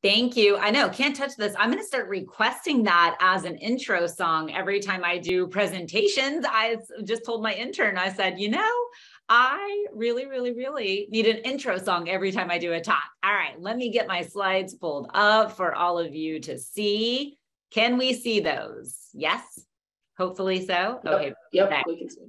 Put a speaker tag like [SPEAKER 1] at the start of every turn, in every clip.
[SPEAKER 1] Thank you. I know, can't touch this. I'm going to start requesting that as an intro song every time I do presentations. I just told my intern, I said, you know, I really, really, really need an intro song every time I do a talk. All right, let me get my slides pulled up for all of you to see. Can we see those? Yes? Hopefully so.
[SPEAKER 2] Okay. Yep, okay. we can see.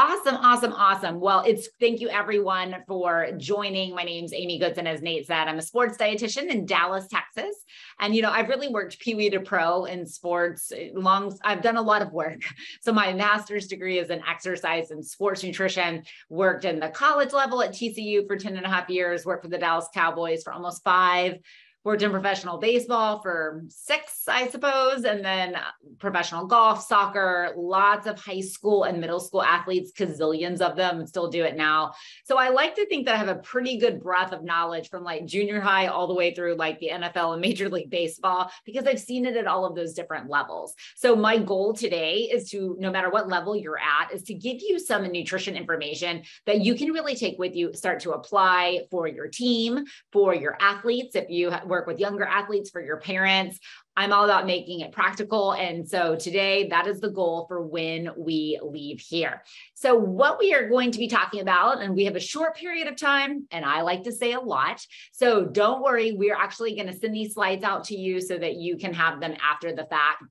[SPEAKER 1] Awesome, awesome, awesome. Well, it's thank you everyone for joining. My name's Amy Goodson, as Nate said. I'm a sports dietitian in Dallas, Texas. And you know, I've really worked Pee Wee to Pro in sports eh, long. I've done a lot of work. So my master's degree is in exercise and sports nutrition, worked in the college level at TCU for 10 and a half years, worked for the Dallas Cowboys for almost five worked in professional baseball for six, I suppose, and then professional golf, soccer, lots of high school and middle school athletes, gazillions of them, still do it now. So I like to think that I have a pretty good breadth of knowledge from like junior high all the way through like the NFL and Major League Baseball because I've seen it at all of those different levels. So my goal today is to, no matter what level you're at, is to give you some nutrition information that you can really take with you, start to apply for your team, for your athletes. If you work with younger athletes, for your parents. I'm all about making it practical. And so today, that is the goal for when we leave here. So, what we are going to be talking about, and we have a short period of time, and I like to say a lot. So, don't worry, we're actually going to send these slides out to you so that you can have them after the fact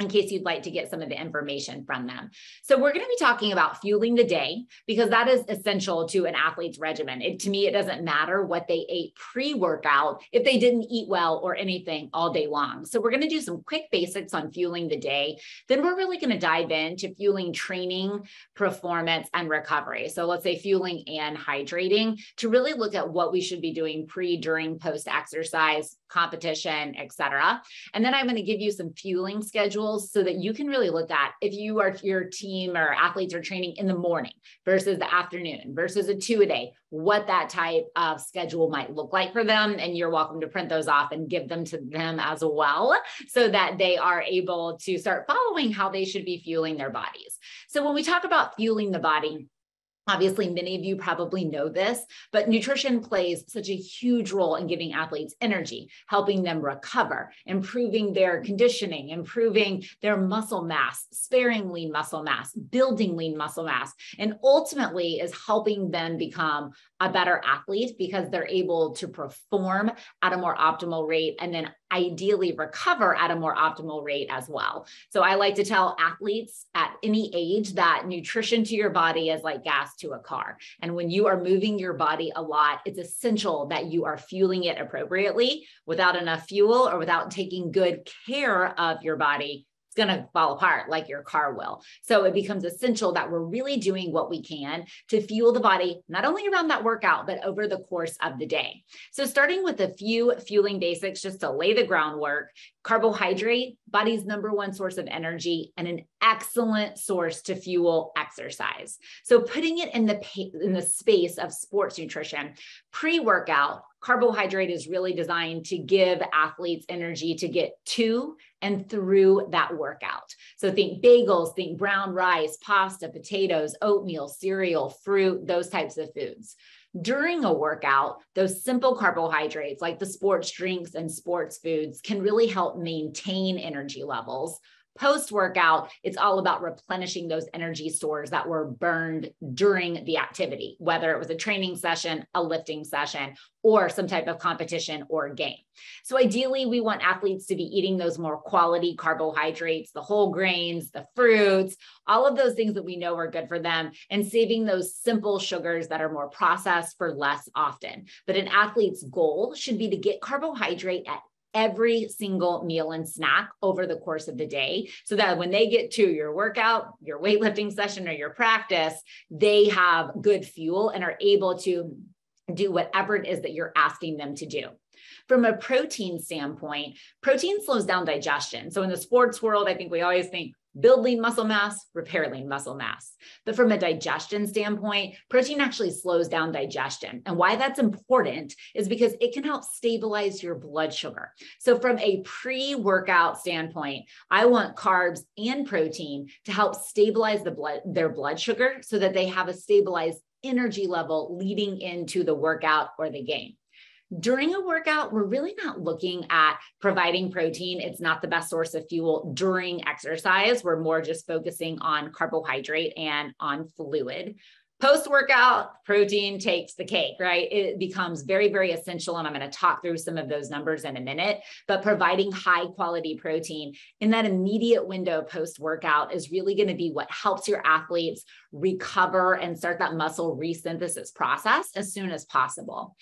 [SPEAKER 1] in case you'd like to get some of the information from them. So we're going to be talking about fueling the day because that is essential to an athlete's regimen. It, to me, it doesn't matter what they ate pre-workout if they didn't eat well or anything all day long. So we're going to do some quick basics on fueling the day. Then we're really going to dive into fueling training, performance, and recovery. So let's say fueling and hydrating to really look at what we should be doing pre, during, post exercise, competition, etc. And then I'm going to give you some fueling schedules tools so that you can really look at if you are your team or athletes are training in the morning versus the afternoon versus a two a day, what that type of schedule might look like for them. And you're welcome to print those off and give them to them as well so that they are able to start following how they should be fueling their bodies. So when we talk about fueling the body, Obviously, many of you probably know this, but nutrition plays such a huge role in giving athletes energy, helping them recover, improving their conditioning, improving their muscle mass, sparing lean muscle mass, building lean muscle mass, and ultimately is helping them become a better athlete because they're able to perform at a more optimal rate and then ideally recover at a more optimal rate as well. So I like to tell athletes at any age that nutrition to your body is like gas to a car. And when you are moving your body a lot, it's essential that you are fueling it appropriately. Without enough fuel or without taking good care of your body, it's going to fall apart like your car will. So it becomes essential that we're really doing what we can to fuel the body, not only around that workout, but over the course of the day. So starting with a few fueling basics just to lay the groundwork, carbohydrate, body's number one source of energy and an excellent source to fuel exercise. So putting it in the in the space of sports nutrition, pre-workout, carbohydrate is really designed to give athletes energy to get to and through that workout. So think bagels, think brown rice, pasta, potatoes, oatmeal, cereal, fruit, those types of foods. During a workout, those simple carbohydrates like the sports drinks and sports foods can really help maintain energy levels Post workout, it's all about replenishing those energy stores that were burned during the activity, whether it was a training session, a lifting session, or some type of competition or game. So, ideally, we want athletes to be eating those more quality carbohydrates, the whole grains, the fruits, all of those things that we know are good for them, and saving those simple sugars that are more processed for less often. But an athlete's goal should be to get carbohydrate at every single meal and snack over the course of the day so that when they get to your workout, your weightlifting session, or your practice, they have good fuel and are able to do whatever it is that you're asking them to do. From a protein standpoint, protein slows down digestion. So in the sports world, I think we always think build lean muscle mass, repair lean muscle mass. But from a digestion standpoint, protein actually slows down digestion. And why that's important is because it can help stabilize your blood sugar. So, from a pre workout standpoint, I want carbs and protein to help stabilize the blood, their blood sugar so that they have a stabilized energy level leading into the workout or the game. During a workout, we're really not looking at providing protein. It's not the best source of fuel during exercise. We're more just focusing on carbohydrate and on fluid. Post workout, protein takes the cake, right? It becomes very, very essential. And I'm going to talk through some of those numbers in a minute. But providing high quality protein in that immediate window post workout is really going to be what helps your athletes recover and start that muscle resynthesis process as soon as possible.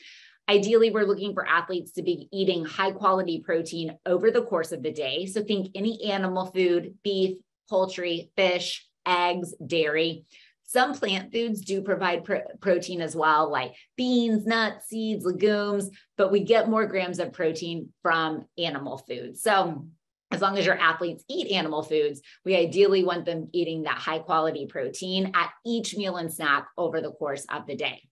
[SPEAKER 1] Ideally, we're looking for athletes to be eating high quality protein over the course of the day. So think any animal food, beef, poultry, fish, eggs, dairy. Some plant foods do provide pro- protein as well, like beans, nuts, seeds, legumes, but we get more grams of protein from animal foods. So as long as your athletes eat animal foods, we ideally want them eating that high quality protein at each meal and snack over the course of the day.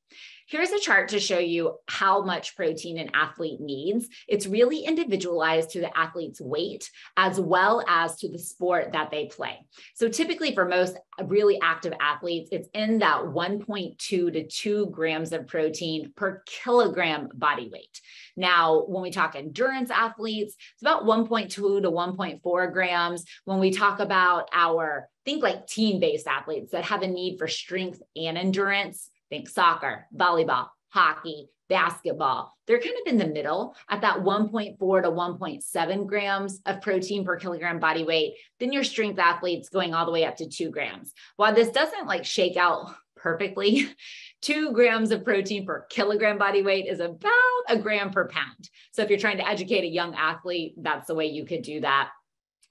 [SPEAKER 1] Here's a chart to show you how much protein an athlete needs. It's really individualized to the athlete's weight as well as to the sport that they play. So typically for most really active athletes, it's in that 1.2 to 2 grams of protein per kilogram body weight. Now, when we talk endurance athletes, it's about 1.2 to 1.4 grams. When we talk about our think like team based athletes that have a need for strength and endurance, think soccer, volleyball, hockey, basketball. They're kind of in the middle at that 1.4 to 1.7 grams of protein per kilogram body weight. Then your strength athletes going all the way up to two grams. While this doesn't like shake out perfectly, two grams of protein per kilogram body weight is about a gram per pound. So if you're trying to educate a young athlete, that's the way you could do that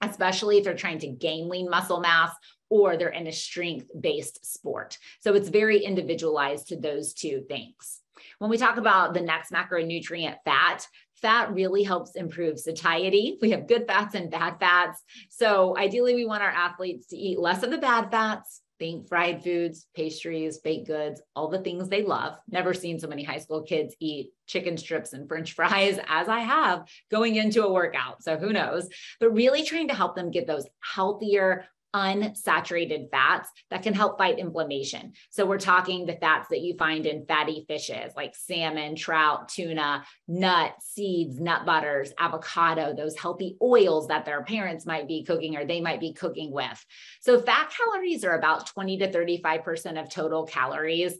[SPEAKER 1] especially if they're trying to gain lean muscle mass or they're in a strength based sport. So it's very individualized to those two things. When we talk about the next macronutrient, fat, fat really helps improve satiety. We have good fats and bad fats. So ideally, we want our athletes to eat less of the bad fats. Think fried foods, pastries, baked goods, all the things they love. Never seen so many high school kids eat chicken strips and french fries as I have going into a workout. So who knows? But really trying to help them get those healthier, unsaturated fats that can help fight inflammation. So we're talking the fats that you find in fatty fishes like salmon, trout, tuna, nuts, seeds, nut butters, avocado, those healthy oils that their parents might be cooking or they might be cooking with. So fat calories are about 20 to 35% of total calories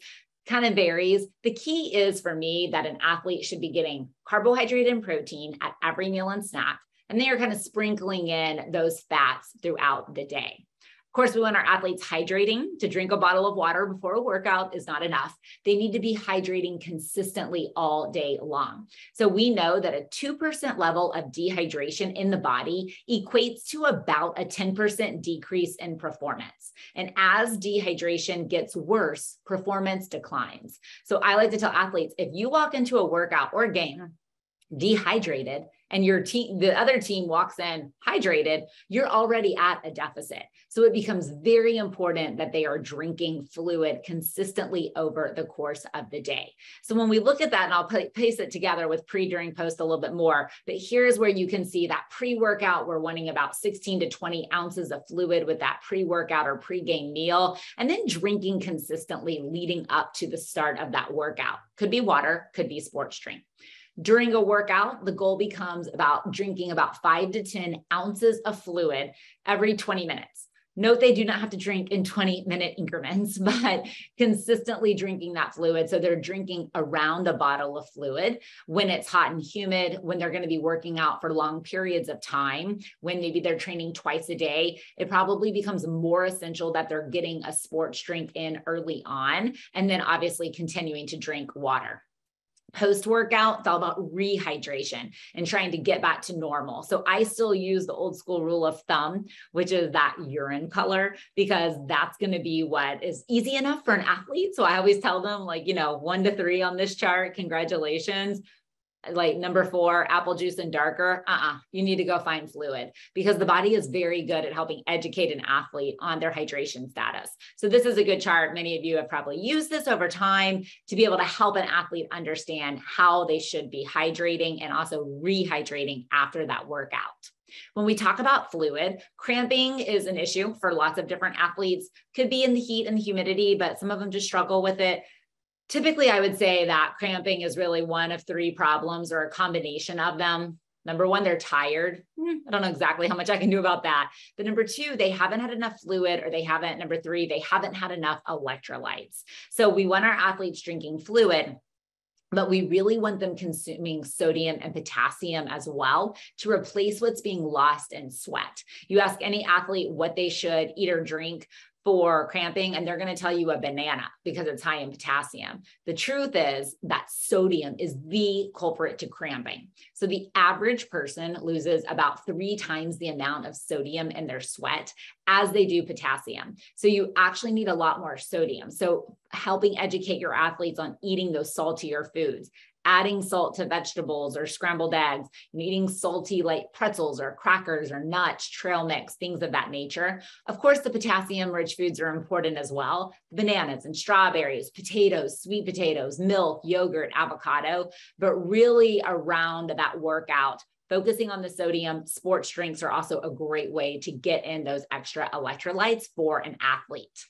[SPEAKER 1] kind of varies. The key is for me that an athlete should be getting carbohydrate and protein at every meal and snack and they are kind of sprinkling in those fats throughout the day. Of course, we want our athletes hydrating. To drink a bottle of water before a workout is not enough. They need to be hydrating consistently all day long. So we know that a 2% level of dehydration in the body equates to about a 10% decrease in performance. And as dehydration gets worse, performance declines. So I like to tell athletes if you walk into a workout or game dehydrated, and your team, the other team walks in hydrated, you're already at a deficit. So it becomes very important that they are drinking fluid consistently over the course of the day. So when we look at that, and I'll paste it together with pre, during, post a little bit more, but here's where you can see that pre workout, we're wanting about 16 to 20 ounces of fluid with that pre workout or pre game meal, and then drinking consistently leading up to the start of that workout. Could be water, could be sports drink. During a workout, the goal becomes about drinking about five to 10 ounces of fluid every 20 minutes. Note they do not have to drink in 20 minute increments, but consistently drinking that fluid. So they're drinking around a bottle of fluid when it's hot and humid, when they're going to be working out for long periods of time, when maybe they're training twice a day. It probably becomes more essential that they're getting a sports drink in early on, and then obviously continuing to drink water post workout, it's all about rehydration and trying to get back to normal. So I still use the old school rule of thumb, which is that urine color, because that's going to be what is easy enough for an athlete. So I always tell them, like, you know, one to three on this chart, congratulations like number four, apple juice and darker, uh-uh, you need to go find fluid because the body is very good at helping educate an athlete on their hydration status. So this is a good chart. Many of you have probably used this over time to be able to help an athlete understand how they should be hydrating and also rehydrating after that workout. When we talk about fluid, cramping is an issue for lots of different athletes. Could be in the heat and the humidity, but some of them just struggle with it Typically, I would say that cramping is really one of three problems or a combination of them. Number one, they're tired. Hmm, I don't know exactly how much I can do about that. But number two, they haven't had enough fluid or they haven't, number three, they haven't had enough electrolytes. So we want our athletes drinking fluid but we really want them consuming sodium and potassium as well to replace what's being lost in sweat. You ask any athlete what they should eat or drink for cramping and they're going to tell you a banana because it's high in potassium. The truth is that sodium is the culprit to cramping. So the average person loses about three times the amount of sodium in their sweat as they do potassium. So you actually need a lot more sodium. So helping educate your athletes on eating those saltier foods, adding salt to vegetables or scrambled eggs, and eating salty like pretzels or crackers or nuts, trail mix, things of that nature. Of course, the potassium rich foods are important as well bananas and strawberries, potatoes, sweet potatoes, milk, yogurt, avocado, but really around that workout. Focusing on the sodium, sports drinks are also a great way to get in those extra electrolytes for an athlete.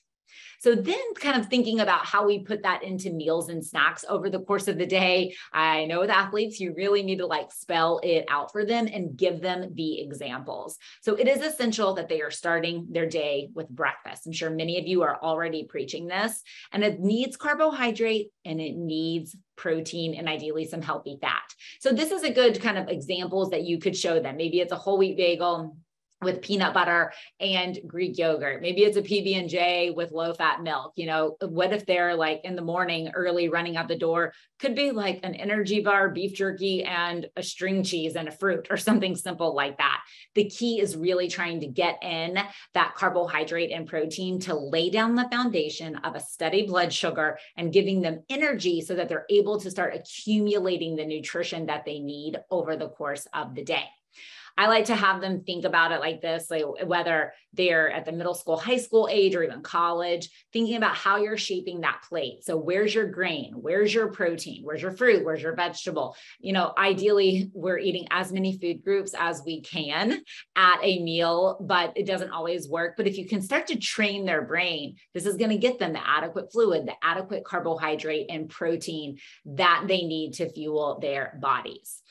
[SPEAKER 1] So then kind of thinking about how we put that into meals and snacks over the course of the day. I know with athletes, you really need to like spell it out for them and give them the examples. So it is essential that they are starting their day with breakfast. I'm sure many of you are already preaching this and it needs carbohydrate and it needs protein and ideally some healthy fat. So this is a good kind of examples that you could show them. Maybe it's a whole wheat bagel with peanut butter and Greek yogurt. Maybe it's a PB and J with low fat milk. You know, what if they're like in the morning early running out the door? Could be like an energy bar, beef jerky, and a string cheese and a fruit or something simple like that. The key is really trying to get in that carbohydrate and protein to lay down the foundation of a steady blood sugar and giving them energy so that they're able to start accumulating the nutrition that they need over the course of the day. I like to have them think about it like this, like whether they're at the middle school, high school age, or even college, thinking about how you're shaping that plate. So, where's your grain? Where's your protein? Where's your fruit? Where's your vegetable? You know, ideally, we're eating as many food groups as we can at a meal, but it doesn't always work. But if you can start to train their brain, this is going to get them the adequate fluid, the adequate carbohydrate and protein that they need to fuel their bodies.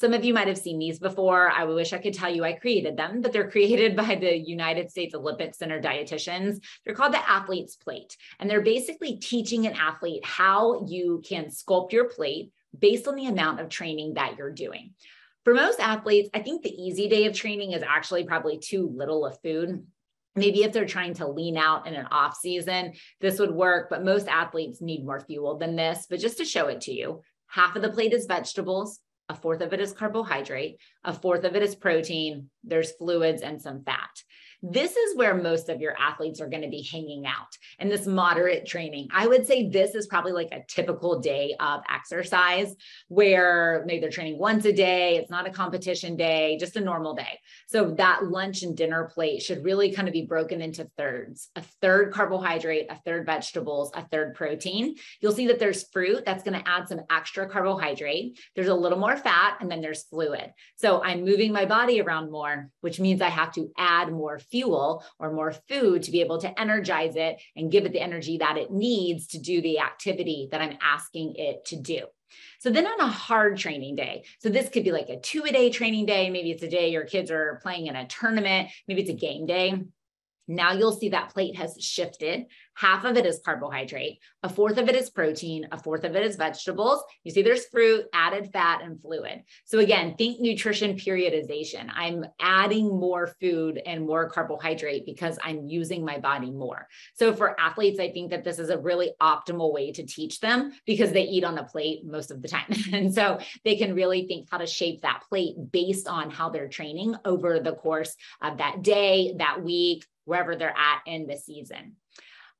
[SPEAKER 1] Some of you might have seen these before. I wish I could tell you I created them, but they're created by the United States Olympic Center dietitians. They're called the athlete's plate. And they're basically teaching an athlete how you can sculpt your plate based on the amount of training that you're doing. For most athletes, I think the easy day of training is actually probably too little of food maybe if they're trying to lean out in an off season this would work but most athletes need more fuel than this but just to show it to you half of the plate is vegetables a fourth of it is carbohydrate, a fourth of it is protein, there's fluids and some fat. This is where most of your athletes are going to be hanging out in this moderate training. I would say this is probably like a typical day of exercise where maybe they're training once a day. It's not a competition day, just a normal day. So that lunch and dinner plate should really kind of be broken into thirds a third carbohydrate, a third vegetables, a third protein. You'll see that there's fruit that's going to add some extra carbohydrate. There's a little more fat, and then there's fluid. So I'm moving my body around more, which means I have to add more fuel or more food to be able to energize it and give it the energy that it needs to do the activity that I'm asking it to do. So then on a hard training day, so this could be like a two a day training day. Maybe it's a day your kids are playing in a tournament. Maybe it's a game day. Now you'll see that plate has shifted half of it is carbohydrate, a fourth of it is protein, a fourth of it is vegetables. You see there's fruit, added fat, and fluid. So again, think nutrition periodization. I'm adding more food and more carbohydrate because I'm using my body more. So for athletes, I think that this is a really optimal way to teach them because they eat on a plate most of the time. and so they can really think how to shape that plate based on how they're training over the course of that day, that week, wherever they're at in the season.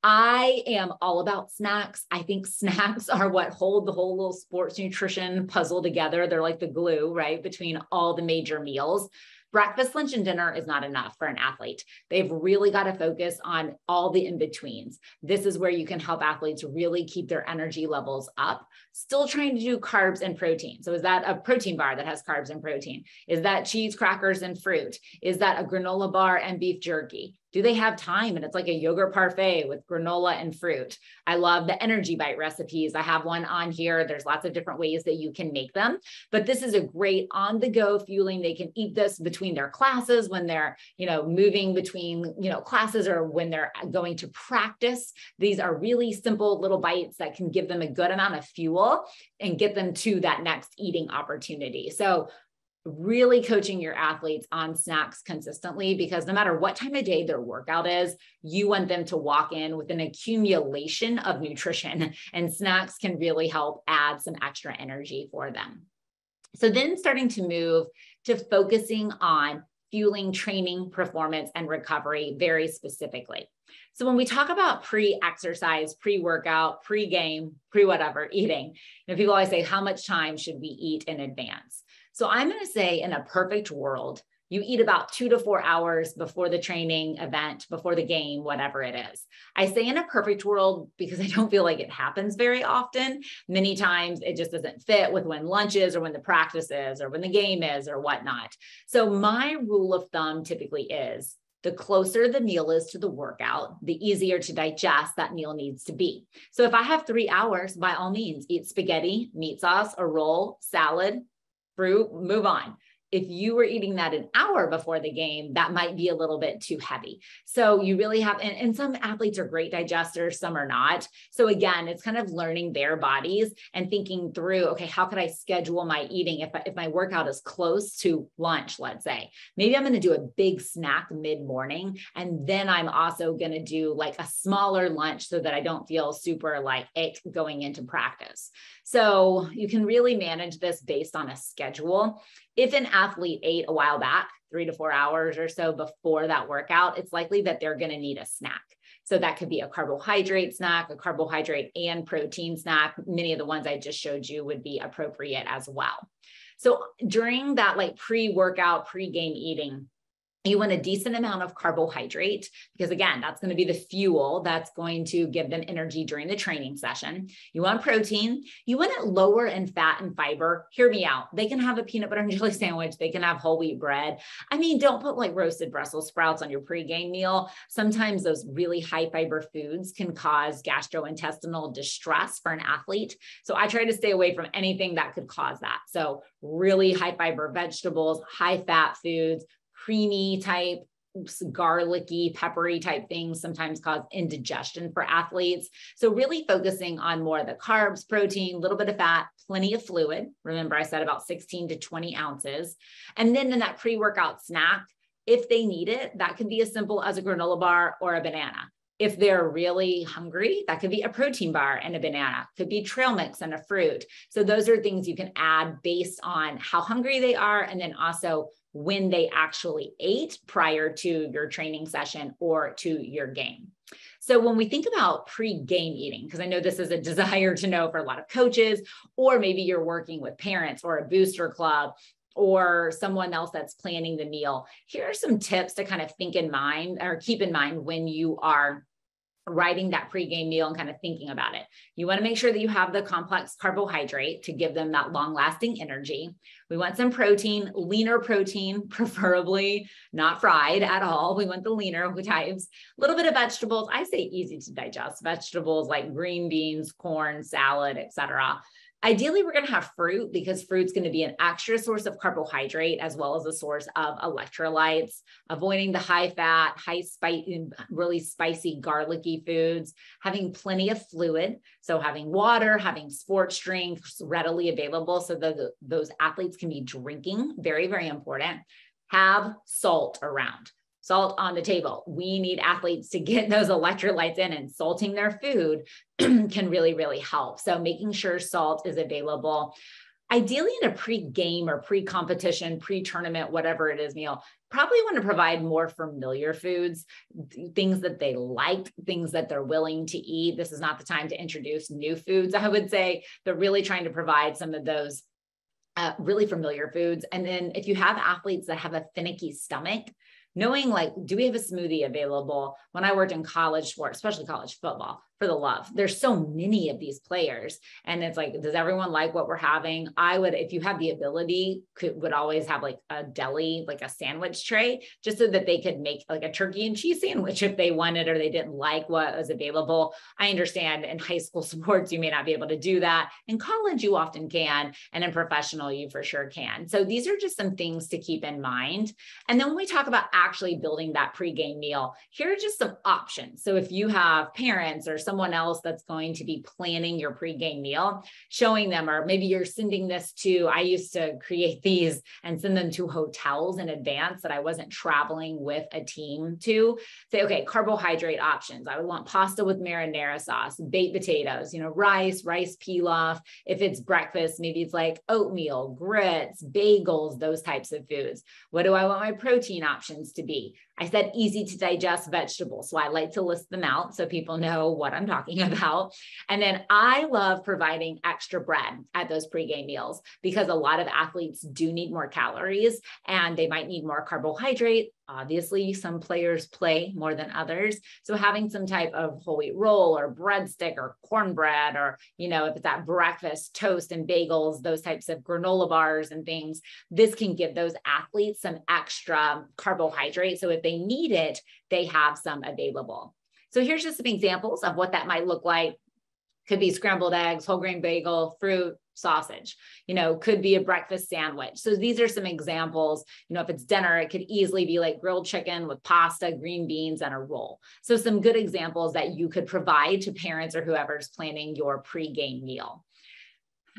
[SPEAKER 1] I am all about snacks. I think snacks are what hold the whole little sports nutrition puzzle together. They're like the glue, right, between all the major meals. Breakfast, lunch, and dinner is not enough for an athlete. They've really got to focus on all the in betweens. This is where you can help athletes really keep their energy levels up, still trying to do carbs and protein. So, is that a protein bar that has carbs and protein? Is that cheese, crackers, and fruit? Is that a granola bar and beef jerky? Do they have time? And it's like a yogurt parfait with granola and fruit. I love the energy bite recipes. I have one on here. There's lots of different ways that you can make them, but this is a great on the go fueling. They can eat this between their classes when they're, you know, moving between, you know, classes or when they're going to practice. These are really simple little bites that can give them a good amount of fuel and get them to that next eating opportunity. So really coaching your athletes on snacks consistently because no matter what time of day their workout is, you want them to walk in with an accumulation of nutrition, and snacks can really help add some extra energy for them. So, then starting to move to focusing on fueling training, performance, and recovery very specifically. So, when we talk about pre exercise, pre workout, pre game, pre whatever eating, you know, people always say, How much time should we eat in advance? So I'm going to say in a perfect world, you eat about two to four hours before the training event, before the game, whatever it is. I say in a perfect world because I don't feel like it happens very often. Many times it just doesn't fit with when lunch is or when the practice is or when the game is or whatnot. So my rule of thumb typically is the closer the meal is to the workout, the easier to digest that meal needs to be. So if I have three hours, by all means, eat spaghetti, meat sauce, a roll, salad, fruit, move on if you were eating that an hour before the game, that might be a little bit too heavy. So you really have, and, and, some athletes are great digesters, some are not. So again, it's kind of learning their bodies and thinking through, okay, how could I schedule my eating if, if my workout is close to lunch, let's say. Maybe I'm going to do a big snack mid morning. And then I'm also going to do like a smaller lunch so that I don't feel super like it going into practice. So you can really manage this based on a schedule if an athlete ate a while back, three to four hours or so before that workout, it's likely that they're going to need a snack. So that could be a carbohydrate snack, a carbohydrate and protein snack. Many of the ones I just showed you would be appropriate as well. So during that like pre-workout, pre-game eating, you want a decent amount of carbohydrate because again that's going to be the fuel that's going to give them energy during the training session. You want protein. You want it lower in fat and fiber. Hear me out. They can have a peanut butter and jelly sandwich. They can have whole wheat bread. I mean don't put like roasted brussels sprouts on your pre-game meal. Sometimes those really high fiber foods can cause gastrointestinal distress for an athlete. So i try to stay away from anything that could cause that. So really high fiber vegetables high fat foods creamy type garlicky, peppery type things sometimes cause indigestion for athletes. So, really focusing on more of the carbs, protein, a little bit of fat, plenty of fluid. Remember, I said about 16 to 20 ounces. And then in that pre workout snack, if they need it, that could be as simple as a granola bar or a banana. If they're really hungry, that could be a protein bar and a banana, could be trail mix and a fruit. So, those are things you can add based on how hungry they are and then also when they actually ate prior to your training session or to your game. So when we think about pre-game eating, because I know this is a desire to know for a lot of coaches, or maybe you're working with parents or a booster club or someone else that's planning the meal, here are some tips to kind of think in mind or keep in mind when you are writing that pregame meal and kind of thinking about it. You want to make sure that you have the complex carbohydrate to give them that long lasting energy. We want some protein, leaner protein, preferably not fried at all. We want the leaner types, a little bit of vegetables. I say easy to digest vegetables like green beans, corn, salad, etc. Ideally, we're going to have fruit because fruit's going to be an extra source of carbohydrate as well as a source of electrolytes, avoiding the high fat, high spice, really spicy, garlicky foods, having plenty of fluid. So, having water, having sports drinks readily available so that those athletes can be drinking, very, very important. Have salt around salt on the table. We need athletes to get those electrolytes in, and salting their food can really, really help. So, making sure salt is available. Ideally, in a pre game or pre competition, pre tournament, whatever it is, meal, probably want to provide more familiar foods, things that they like, things that they're willing to eat. This is not the time to introduce new foods, I would say, but really trying to provide some of those uh, really familiar foods. And then if you have athletes that have a finicky stomach, knowing like, do we have a smoothie available? When I worked in college sports, especially college football, for the love. There's so many of these players. And it's like, does everyone like what we're having? I would, if you have the ability, could would always have like a deli, like a sandwich tray, just so that they could make like a turkey and cheese sandwich if they wanted or they didn't like what was available. I understand in high school sports, you may not be able to do that. In college, you often can. And in professional, you for sure can. So these are just some things to keep in mind. And then when we talk about actually building that pregame meal, here are just some options. So if you have parents or someone else that's going to be planning your pregame meal, showing them, or maybe you're sending this to, I used to create these and send them to hotels in advance that I wasn't traveling with a team to say, okay, carbohydrate options. I would want pasta with marinara sauce, baked potatoes, you know, rice, rice pilaf. If it's breakfast, maybe it's like oatmeal, grits, bagels, those types of foods. What do I want my protein options to be? I said easy to digest vegetables. So I like to list them out so people know what I'm talking about. And then I love providing extra bread at those pregame meals because a lot of athletes do need more calories and they might need more carbohydrate. Obviously, some players play more than others. So having some type of whole wheat roll or breadstick or cornbread, or, you know, if it's at breakfast, toast and bagels, those types of granola bars and things, this can give those athletes some extra carbohydrate. So if they need it, they have some available. So here's just some examples of what that might look like. Could be scrambled eggs, whole grain bagel, fruit, sausage, you know, could be a breakfast sandwich. So these are some examples. You know, if it's dinner, it could easily be like grilled chicken with pasta, green beans, and a roll. So some good examples that you could provide to parents or whoever's planning your pre-game meal.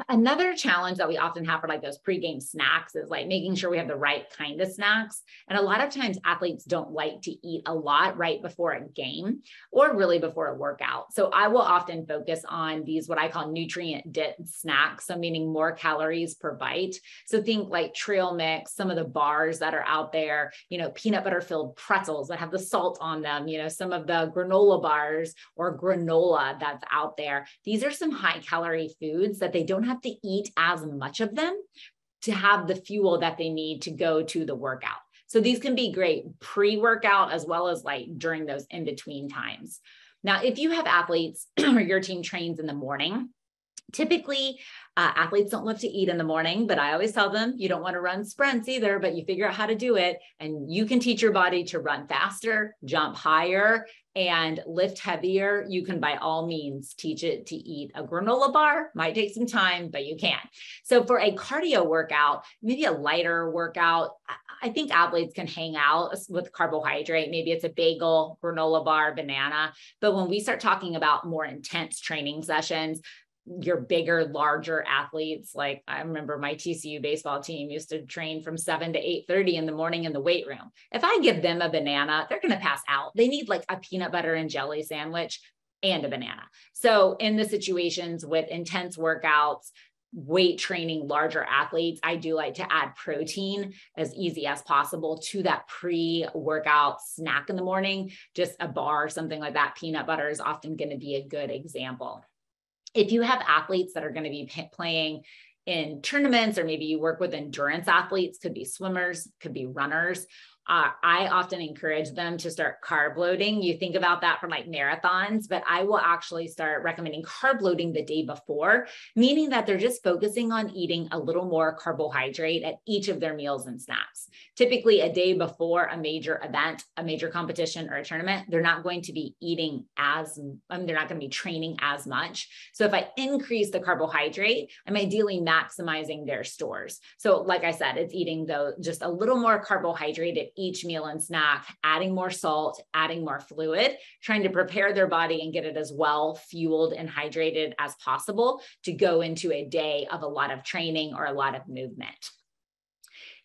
[SPEAKER 1] Another challenge that we often have for like those pregame snacks is like making sure we have the right kind of snacks. And a lot of times athletes don't like to eat a lot right before a game or really before a workout. So I will often focus on these, what I call nutrient dense snacks. So meaning more calories per bite. So think like trail mix, some of the bars that are out there, you know, peanut butter filled pretzels that have the salt on them, you know, some of the granola bars or granola that's out there. These are some high calorie foods that they don't have have to eat as much of them to have the fuel that they need to go to the workout. So these can be great pre workout as well as like during those in between times. Now, if you have athletes or your team trains in the morning, typically uh, athletes don't love to eat in the morning, but I always tell them you don't want to run sprints either, but you figure out how to do it. And you can teach your body to run faster, jump higher, and lift heavier. You can, by all means, teach it to eat a granola bar. Might take some time, but you can. So, for a cardio workout, maybe a lighter workout, I think athletes can hang out with carbohydrate. Maybe it's a bagel, granola bar, banana. But when we start talking about more intense training sessions, your bigger, larger athletes. Like I remember my TCU baseball team used to train from 7 to 8 30 in the morning in the weight room. If I give them a banana, they're going to pass out. They need like a peanut butter and jelly sandwich and a banana. So in the situations with intense workouts, weight training larger athletes, I do like to add protein as easy as possible to that pre workout snack in the morning. Just a bar, something like that. Peanut butter is often going to be a good example if you have athletes that are going to be playing in tournaments or maybe you work with endurance athletes could be swimmers could be runners uh, I often encourage them to start carb loading. You think about that for like marathons, but I will actually start recommending carb loading the day before, meaning that they're just focusing on eating a little more carbohydrate at each of their meals and snacks. Typically, a day before a major event, a major competition, or a tournament, they're not going to be eating as, I mean, they're not going to be training as much. So if I increase the carbohydrate, I'm ideally maximizing their stores. So, like I said, it's eating though just a little more carbohydrate at each meal and snack, adding more salt, adding more fluid, trying to prepare their body and get it as well fueled and hydrated as possible to go into a day of a lot of training or a lot of movement.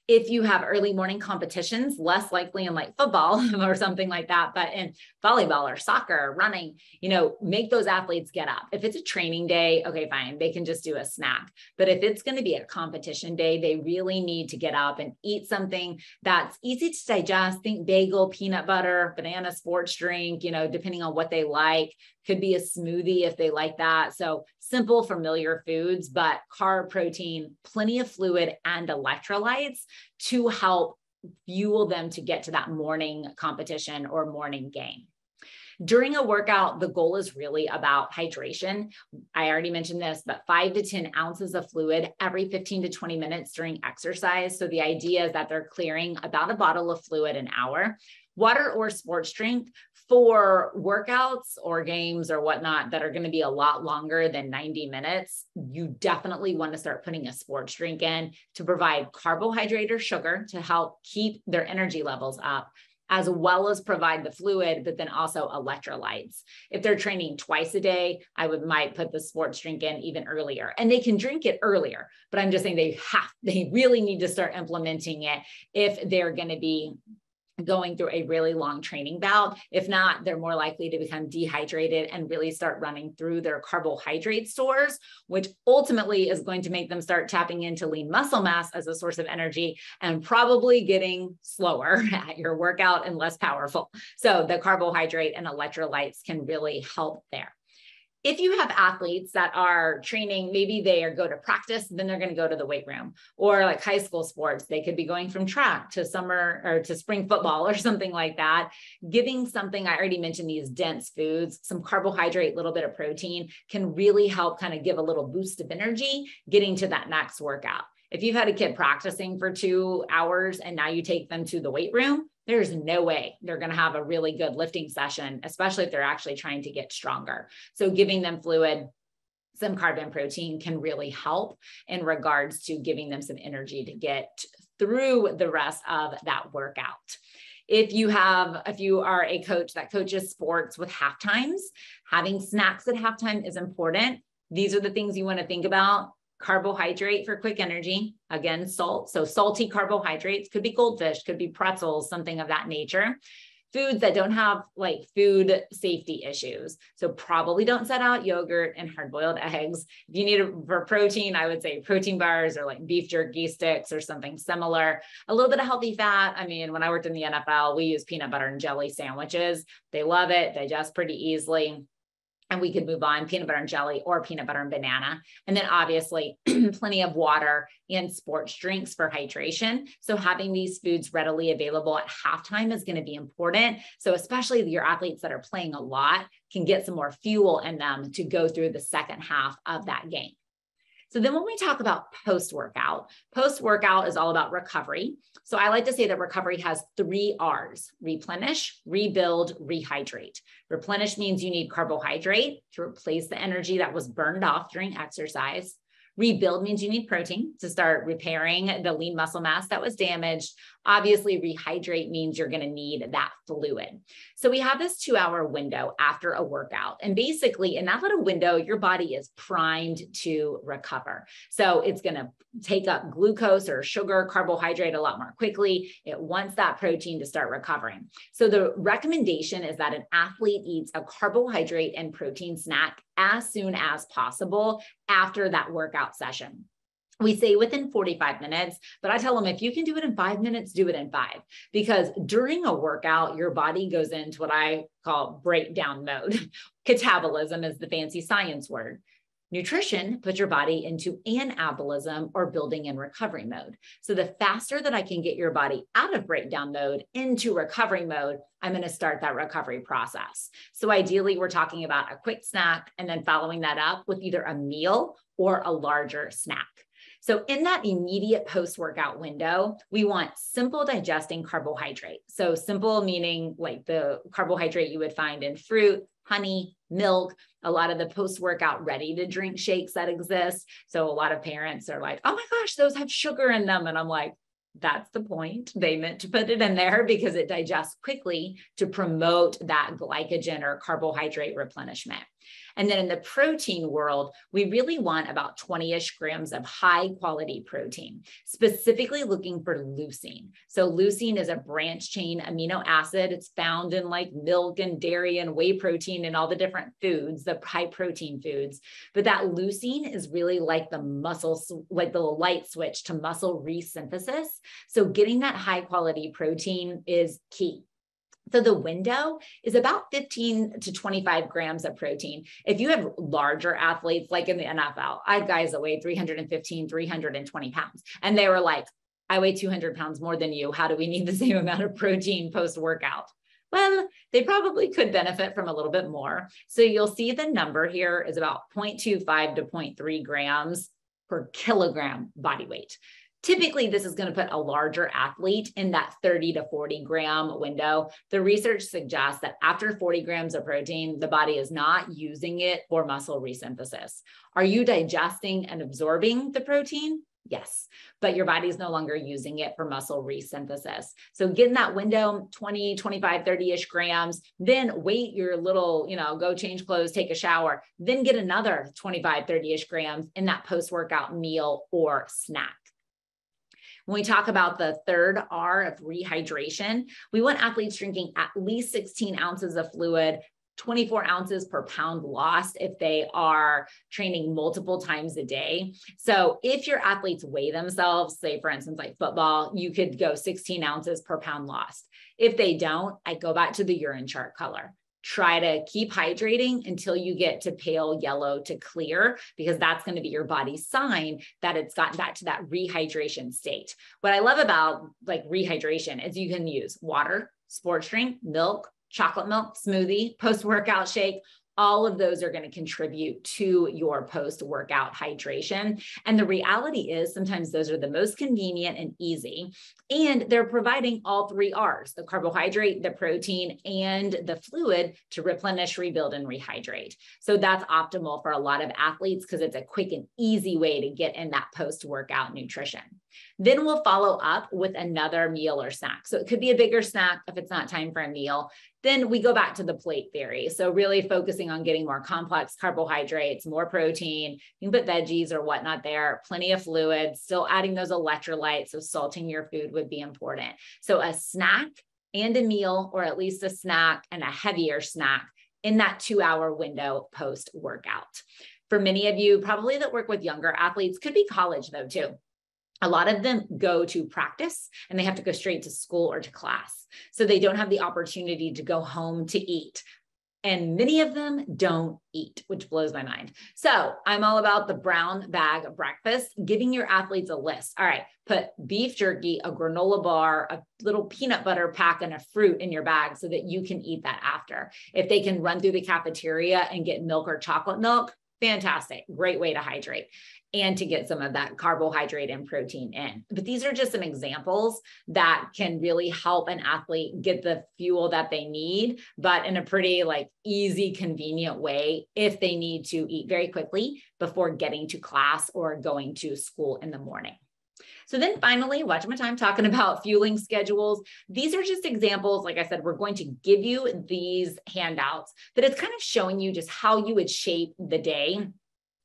[SPEAKER 1] If you have early morning competitions, less likely in like football or something like that, but in volleyball or soccer, or running, you know, make those athletes get up. If it's a training day, okay, fine, they can just do a snack. But if it's going to be a competition day, they really need to get up and eat something that's easy to digest. Think bagel, peanut butter, banana sports drink, you know, depending on what they like. Could be a smoothie if they like that. So simple, familiar foods, but carb, protein, plenty of fluid and electrolytes to help fuel them to get to that morning competition or morning game. During a workout, the goal is really about hydration. I already mentioned this, but five to 10 ounces of fluid every 15 to 20 minutes during exercise. So the idea is that they're clearing about a bottle of fluid an hour. Water or sports drink for workouts or games or whatnot that are going to be a lot longer than 90 minutes, you definitely want to start putting a sports drink in to provide carbohydrate or sugar to help keep their energy levels up as well as provide the fluid, but then also electrolytes. If they're training twice a day, I would might put the sports drink in even earlier. And they can drink it earlier, but I'm just saying they have, they really need to start implementing it if they're going to be going through a really long training bout. If not, they're more likely to become dehydrated and really start running through their carbohydrate stores, which ultimately is going to make them start tapping into lean muscle mass as a source of energy and probably getting slower at your workout and less powerful. So the carbohydrate and electrolytes can really help there if you have athletes that are training, maybe they are go to practice, then they're going to go to the weight room or like high school sports, they could be going from track to summer or to spring football or something like that. Giving something, I already mentioned these dense foods, some carbohydrate, little bit of protein can really help kind of give a little boost of energy getting to that next workout. If you've had a kid practicing for two hours and now you take them to the weight room, there's no way they're going to have a really good lifting session, especially if they're actually trying to get stronger. So giving them fluid, some carb and protein can really help in regards to giving them some energy to get through the rest of that workout. If you have, if you are a coach that coaches sports with half times, having snacks at halftime is important. These are the things you want to think about carbohydrate for quick energy. Again, salt. So salty carbohydrates could be goldfish, could be pretzels, something of that nature. Foods that don't have like food safety issues. So probably don't set out yogurt and hard boiled eggs. If you need a, for protein, I would say protein bars or like beef jerky sticks or something similar. A little bit of healthy fat. I mean, when I worked in the NFL, we use peanut butter and jelly sandwiches. They love it, digest pretty easily and we could move on peanut butter and jelly or peanut butter and banana. And then obviously plenty of water and sports drinks for hydration. So having these foods readily available at halftime is going to be important. So especially your athletes that are playing a lot can get some more fuel in them to go through the second half of that game. So then when we talk about post workout, post workout is all about recovery. So I like to say that recovery has three R's replenish, rebuild, rehydrate. Replenish means you need carbohydrate to replace the energy that was burned off during exercise. Rebuild means you need protein to start repairing the lean muscle mass that was damaged. Obviously, rehydrate means you're going to need that fluid. So we have this two hour window after a workout. And basically, in that little window, your body is primed to recover. So it's going to take up glucose or sugar, carbohydrate a lot more quickly. It wants that protein to start recovering. So the recommendation is that an athlete eats a carbohydrate and protein snack as soon as possible after that workout session we say within 45 minutes, but I tell them if you can do it in five minutes, do it in five. Because during a workout, your body goes into what I call breakdown mode. Catabolism is the fancy science word. Nutrition puts your body into anabolism or building and recovery mode. So the faster that I can get your body out of breakdown mode into recovery mode, I'm going to start that recovery process. So ideally, we're talking about a quick snack and then following that up with either a meal or a larger snack. So, in that immediate post workout window, we want simple digesting carbohydrate. So, simple meaning like the carbohydrate you would find in fruit, honey, milk, a lot of the post workout ready to drink shakes that exist. So, a lot of parents are like, oh my gosh, those have sugar in them. And I'm like, that's the point. They meant to put it in there because it digests quickly to promote that glycogen or carbohydrate replenishment. And then in the protein world, we really want about 20 ish grams of high quality protein, specifically looking for leucine. So, leucine is a branch chain amino acid. It's found in like milk and dairy and whey protein and all the different foods, the high protein foods. But that leucine is really like the muscle, like the light switch to muscle resynthesis. So, getting that high quality protein is key. So the window is about 15 to 25 grams of protein. If you have larger athletes like in the NFL, I have guys that weigh 315, 320 pounds, and they were like, I weigh 200 pounds more than you. How do we need the same amount of protein post workout? Well, they probably could benefit from a little bit more. So you'll see the number here is about 0.25 to 0.3 grams per kilogram body weight. Typically, this is going to put a larger athlete in that 30 to 40 gram window. The research suggests that after 40 grams of protein, the body is not using it for muscle resynthesis. Are you digesting and absorbing the protein? Yes, but your body is no longer using it for muscle resynthesis. So get in that window 20, 25, 30 ish grams, then wait your little, you know, go change clothes, take a shower, then get another 25, 30 ish grams in that post workout meal or snack. When we talk about the third R of rehydration, we want athletes drinking at least 16 ounces of fluid 24 ounces per pound lost if they are training multiple times a day. So if your athletes weigh themselves, say for instance, like football, you could go 16 ounces per pound lost. If they don't, I go back to the urine chart color. Try to keep hydrating until you get to pale yellow to clear, because that's going to be your body's sign that it's gotten back to that rehydration state. What I love about like rehydration is you can use water, sports drink, milk, chocolate milk smoothie, post workout shake, all of those are going to contribute to your post workout hydration. And the reality is sometimes those are the most convenient and easy. And they're providing all three R's the carbohydrate, the protein, and the fluid to replenish, rebuild, and rehydrate. So that's optimal for a lot of athletes because it's a quick and easy way to get in that post workout nutrition. Then we'll follow up with another meal or snack. So it could be a bigger snack if it's not time for a meal. Then we go back to the plate theory. So really focusing on getting more complex carbohydrates, more protein. You can put veggies or whatnot there, plenty of fluids, still adding those electrolytes. So salting your food would be important. So a snack and a meal, or at least a snack and a heavier snack in that two hour window post workout. For many of you, probably that work with younger athletes, could be college though, too a lot of them go to practice and they have to go straight to school or to class. So they don't have the opportunity to go home to eat. And many of them don't eat, which blows my mind. So I'm all about the brown bag breakfast, giving your athletes a list. All right, put beef jerky, a granola bar, a little peanut butter pack, and a fruit in your bag so that you can eat that after. If they can run through the cafeteria and get milk or chocolate milk, fantastic. Great way to hydrate and to get some of that carbohydrate and protein in. But these are just some examples that can really help an athlete get the fuel that they need, but in a pretty like easy, convenient way if they need to eat very quickly before getting to class or going to school in the morning. So then finally, watch my time talking about fueling schedules. These are just examples. Like I said, we're going to give you these handouts, but it's kind of showing you just how you would shape the day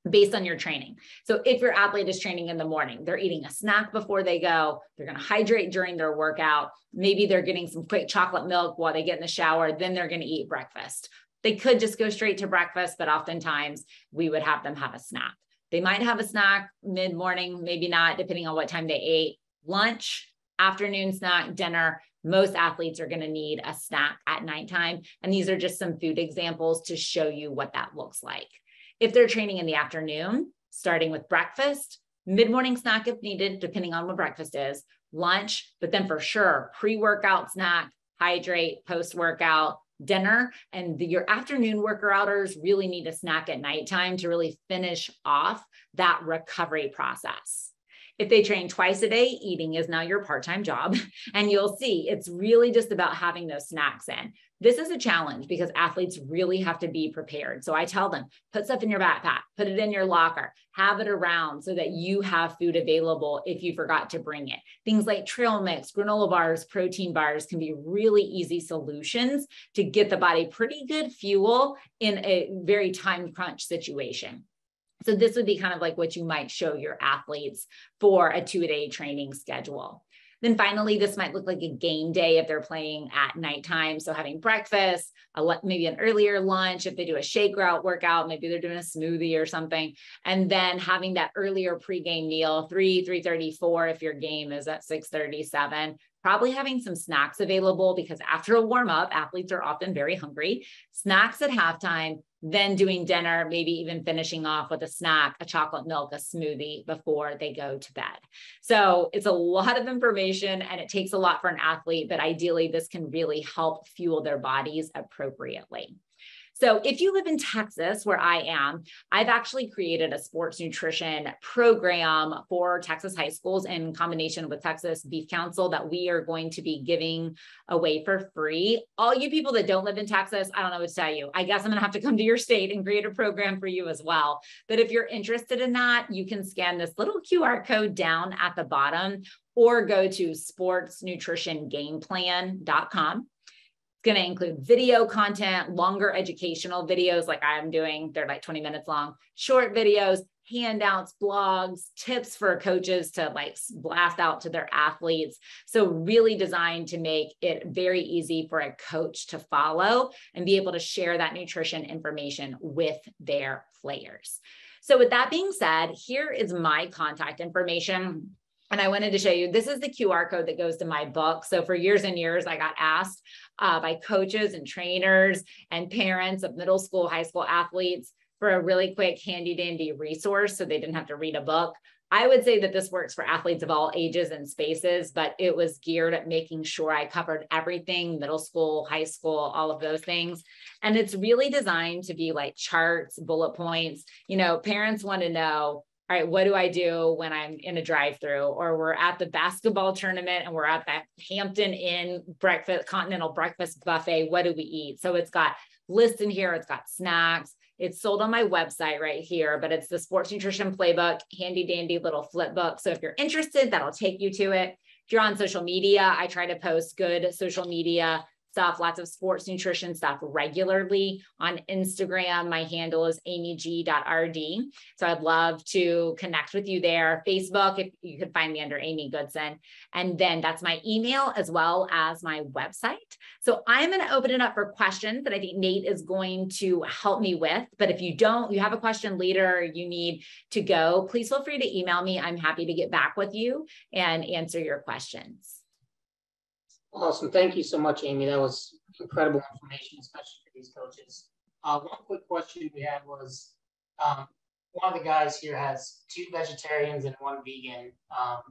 [SPEAKER 1] based on your training. So if your athlete is training in the morning, they're eating a snack before they go, they're going to hydrate during their workout. Maybe they're getting some quick chocolate milk while they get in the shower, then they're going to eat breakfast. They could just go straight to breakfast, but oftentimes we would have them have a snack. They might have a snack mid morning, maybe not, depending on what time they ate. Lunch, afternoon snack, dinner. Most athletes are going to need a snack at nighttime. And these are just some food examples to show you what that looks like. If they're training in the afternoon, starting with breakfast, mid morning snack if needed, depending on what breakfast is, lunch, but then for sure, pre workout snack, hydrate, post workout, dinner. And the, your afternoon workouters really need a snack at nighttime to really finish off that recovery process. If they train twice a day, eating is now your part time job. And you'll see it's really just about having those snacks in. This is a challenge because athletes really have to be prepared. So I tell them put stuff in your backpack, put it in your locker, have it around so that you have food available if you forgot to bring it. Things like trail mix, granola bars, protein bars can be really easy solutions to get the body pretty good fuel in a very time crunch situation. So this would be kind of like what you might show your athletes for a two a day training schedule. Then finally, this might look like a game day if they're playing at nighttime. So having breakfast, a, maybe an earlier lunch. If they do a shake route workout, maybe they're doing a smoothie or something. And then having that earlier pregame meal, 3, 334 if your game is at 637 probably having some snacks available because after a warm up, athletes are often very hungry. Snacks at halftime, then doing dinner, maybe even finishing off with a snack, a chocolate milk, a smoothie before they go to bed. So it's a lot of information and it takes a lot for an athlete, but ideally, this can really help fuel their bodies appropriately. So if you live in Texas, where I am, I've actually created a sports nutrition program for Texas high schools in combination with Texas Beef Council that we are going to be giving away for free. All you people that don't live in Texas, I don't know what to tell you. I guess I'm going to have to come to your state and create a program for you as well. But if you're interested in that, you can scan this little QR code down at the bottom or go to sportsnutritiongameplan.com going to include video content, longer educational videos like I'm doing. They're like 20 minutes long, short videos, handouts, blogs, tips for coaches to like blast out to their athletes. So, really designed to make it very easy for a coach to follow and be able to share that nutrition information with their players. So, with that being said, here is my contact information and I wanted to show you, this is the QR code that goes to my book. So for years and years, I got asked uh, by coaches and trainers and parents of middle school, high school athletes for a really quick handy dandy resource so they didn't have to read a book. I would say that this works for athletes of all ages and spaces, but it was geared at making sure I covered everything middle school, high school, all of those things. And it's really designed to be like charts, bullet points. You know, parents want to know all right, what do I do when I'm in a drive through or we're at the basketball tournament and we're at that Hampton Inn breakfast, continental breakfast buffet? What do we eat? So it's got lists in here, it's got snacks. It's sold on my website right here, but it's the sports nutrition playbook, handy dandy little flip book. So if you're interested, that'll take you to it. If you're on social media, I try to post good social media stuff, lots of sports nutrition stuff regularly on Instagram. My handle is amyg.rd. So I'd love to connect with you there. Facebook, if you could find me under Amy Goodson. And then that's my email as well as my website. So I'm going to open it up for questions that I think Nate is going to help me with. But if you don't, you have a question later, you need to go, please feel free to email me. I'm happy to get back with you and answer your questions.
[SPEAKER 2] Awesome. Thank you so much, Amy. That was incredible information, especially for these coaches. Uh, one quick question we had was um, one of the guys here has two vegetarians and one vegan. Um,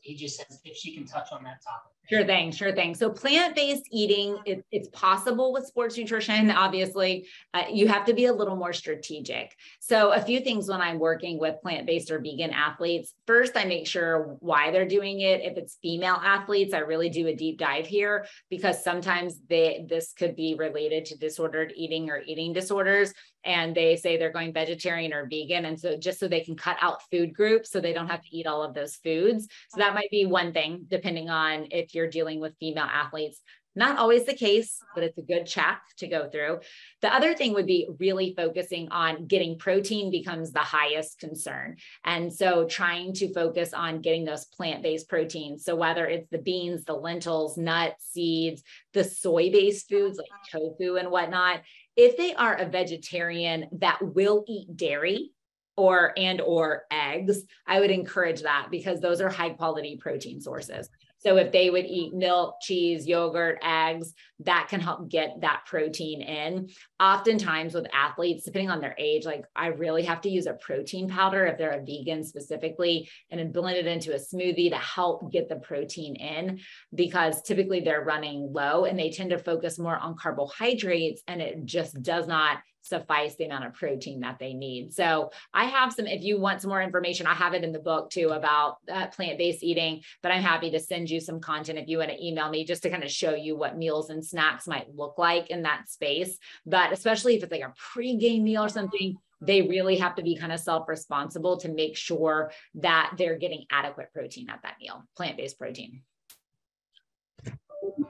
[SPEAKER 2] he just says if she can touch on that topic.
[SPEAKER 1] Sure thing, sure thing. So plant-based eating, it, it's possible with sports nutrition. Obviously, uh, you have to be a little more strategic. So a few things when I'm working with plant-based or vegan athletes. First, I make sure why they're doing it. If it's female athletes, I really do a deep dive here because sometimes they this could be related to disordered eating or eating disorders and they say they're going vegetarian or vegan. And so just so they can cut out food groups so they don't have to eat all of those foods. So that might be one thing, depending on if you're dealing with female athletes. Not always the case, but it's a good check to go through. The other thing would be really focusing on getting protein becomes the highest concern. And so trying to focus on getting those plant based proteins. So whether it's the beans, the lentils, nuts, seeds, the soy based foods like tofu and whatnot, if they are a vegetarian that will eat dairy, or and or eggs i would encourage that because those are high quality protein sources so if they would eat milk, cheese, yogurt, eggs, that can help get that protein in. Oftentimes with athletes, depending on their age, like I really have to use a protein powder if they're a vegan specifically, and then blend it into a smoothie to help get the protein in because typically they're running low and they tend to focus more on carbohydrates and it just does not suffice the amount of protein that they need. So I have some, if you want some more information, I have it in the book too about uh, plant-based eating, but I'm happy to send you some content if you want to email me just to kind of show you what meals and snacks might look like in that space. But especially if it's like a pre-game meal or something, they really have to be kind of self-responsible to make sure that they're getting adequate protein at that meal, plant-based protein.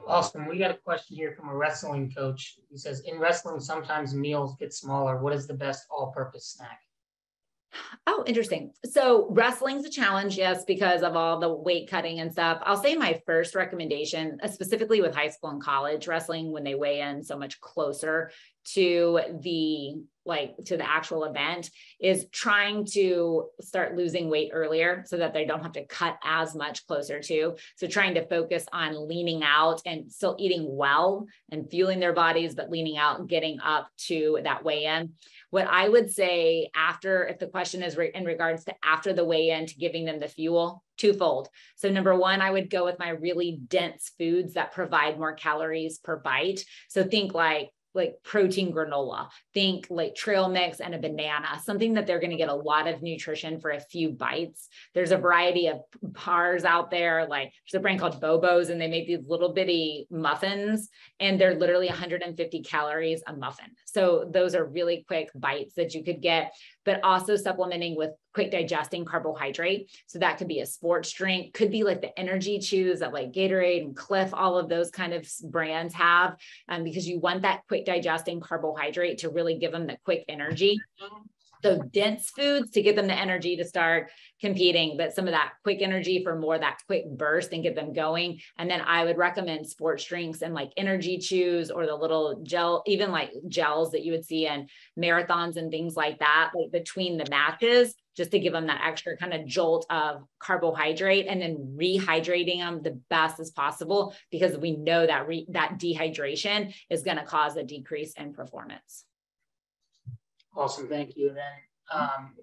[SPEAKER 2] Awesome. We got a question here from a wrestling coach. He says, in wrestling, sometimes meals get smaller. What is the best all purpose snack?
[SPEAKER 1] Oh, interesting. So wrestling's a challenge, yes, because of all the weight cutting and stuff. I'll say my first recommendation, uh, specifically with high school and college wrestling, when they weigh in so much closer to the like to the actual event is trying to start losing weight earlier so that they don't have to cut as much closer to. So trying to focus on leaning out and still eating well and fueling their bodies, but leaning out and getting up to that weigh in. What I would say after, if the question is re- in regards to after the weigh in to giving them the fuel, twofold. So, number one, I would go with my really dense foods that provide more calories per bite. So, think like like protein granola. Think like trail mix and a banana, something that they're going to get a lot of nutrition for a few bites. There's a variety of bars out there, like there's a brand called Bobo's, and they make these little bitty muffins, and they're literally 150 calories a muffin. So those are really quick bites that you could get but also supplementing with quick digesting carbohydrate. So that could be a sports drink, could be like the energy chews that like Gatorade and Clif, all of those kind of brands have, um, because you want that quick digesting carbohydrate to really give them the quick energy. So dense foods to give them the energy to start competing, but some of that quick energy for more that quick burst and get them going. And then I would recommend sports drinks and like energy chews or the little gel, even like gels that you would see in marathons and things like that, like between the matches, just to give them that extra kind of jolt of carbohydrate and then rehydrating them the best as possible because we know that re- that dehydration is going to cause a decrease in performance.
[SPEAKER 2] Awesome, thank you. Then um,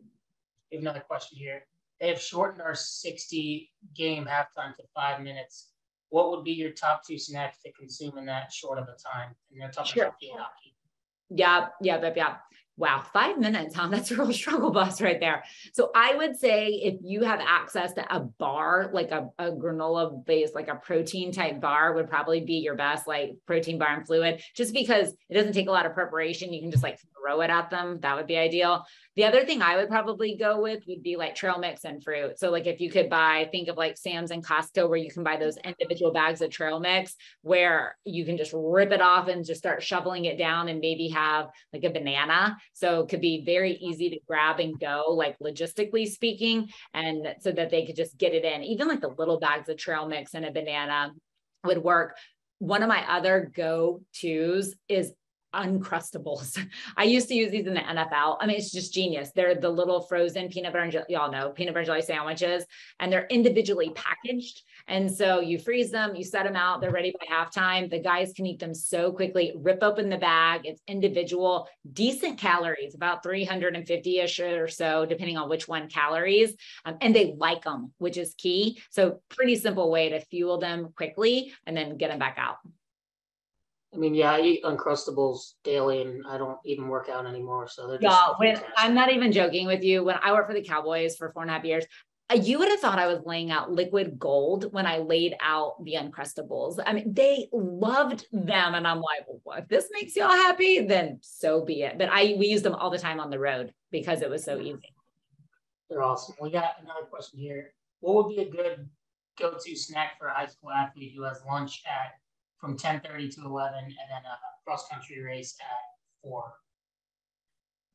[SPEAKER 2] we have another question here. They have shortened our 60 game halftime to five minutes. What would be your top two snacks to consume in that short of a time? And they're talking sure. about field hockey.
[SPEAKER 1] Yeah, yeah, yeah, yeah. Wow, five minutes, huh? That's a real struggle bus right there. So I would say if you have access to a bar, like a, a granola based, like a protein type bar would probably be your best, like protein bar and fluid, just because it doesn't take a lot of preparation. You can just like throw it at them. That would be ideal. The other thing I would probably go with would be like trail mix and fruit. So like if you could buy, think of like Sam's and Costco where you can buy those individual bags of trail mix where you can just rip it off and just start shoveling it down and maybe have like a banana. So it could be very easy to grab and go, like logistically speaking, and so that they could just get it in. Even like the little bags of trail mix and a banana would work one of my other go tos is uncrustables. I used to use these in the NFL. I mean, it's just genius. They're the little frozen peanut butter and jelly, y'all know peanut butter and jelly sandwiches, and they're individually packaged. And so you freeze them, you set them out, they're ready by halftime. The guys can eat them so quickly. Rip open the bag, it's individual, decent calories, about 350 ish or so, depending on which one calories. Um, and they like them, which is key. So, pretty simple way to fuel them quickly and then get them back out.
[SPEAKER 2] I mean, yeah, I eat Uncrustables daily, and I don't even work out anymore. So they're just
[SPEAKER 1] yeah. When, I'm not even joking with you. When I worked for the Cowboys for four and a half years, uh, you would have thought I was laying out liquid gold when I laid out the Uncrustables. I mean, they loved them, and I'm like, well, if this makes y'all happy, then so be it. But I we used them all the time on the road because it was so easy.
[SPEAKER 2] They're awesome. We got another question here. What would be a good go-to snack for a high school athlete who has lunch at from 10:30 to 11, and then a cross country race at four.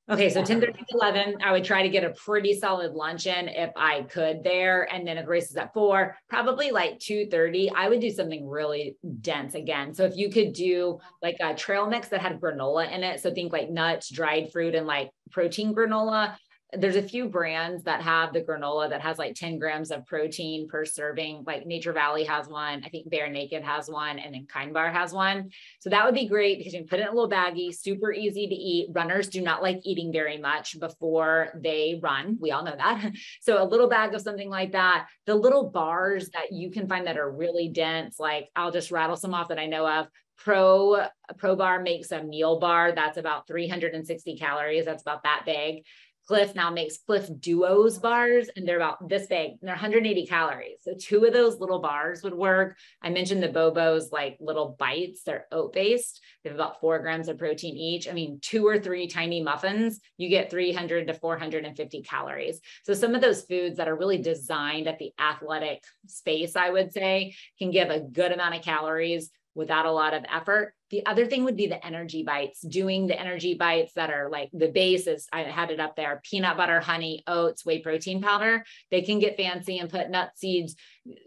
[SPEAKER 1] Okay, so 10 30 to 11, I would try to get a pretty solid lunch in if I could there. And then if race is at four, probably like 2 30, I would do something really dense again. So if you could do like a trail mix that had granola in it, so think like nuts, dried fruit, and like protein granola, there's a few brands that have the granola that has like 10 grams of protein per serving. Like Nature Valley has one, I think Bear Naked has one, and then Kind Bar has one. So that would be great because you can put it in a little baggie, super easy to eat. Runners do not like eating very much before they run. We all know that. So a little bag of something like that. The little bars that you can find that are really dense, like I'll just rattle some off that I know of. Pro Pro Bar makes a meal bar that's about 360 calories. That's about that big. Clif now makes Clif Duos bars, and they're about this big. And they're 180 calories. So two of those little bars would work. I mentioned the Bobos like little bites. They're oat based. They have about four grams of protein each. I mean, two or three tiny muffins, you get 300 to 450 calories. So some of those foods that are really designed at the athletic space, I would say, can give a good amount of calories without a lot of effort. The other thing would be the energy bites, doing the energy bites that are like the base is, I had it up there, peanut butter, honey, oats, whey protein powder. They can get fancy and put nut seeds,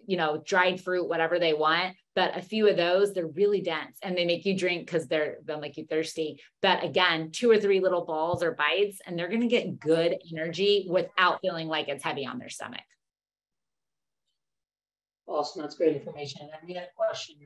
[SPEAKER 1] you know, dried fruit, whatever they want. but a few of those, they're really dense and they make you drink because they're they'll make you thirsty. But again, two or three little balls or bites, and they're gonna get good energy without feeling like it's heavy on their stomach.
[SPEAKER 2] Awesome, that's great information. And we had a question.